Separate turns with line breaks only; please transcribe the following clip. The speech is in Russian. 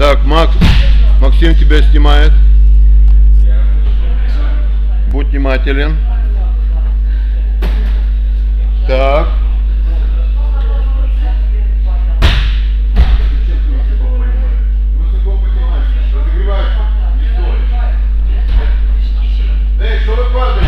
Так, Макс, Максим тебя снимает. Будь внимателен. Так. Эй, что вы падаете?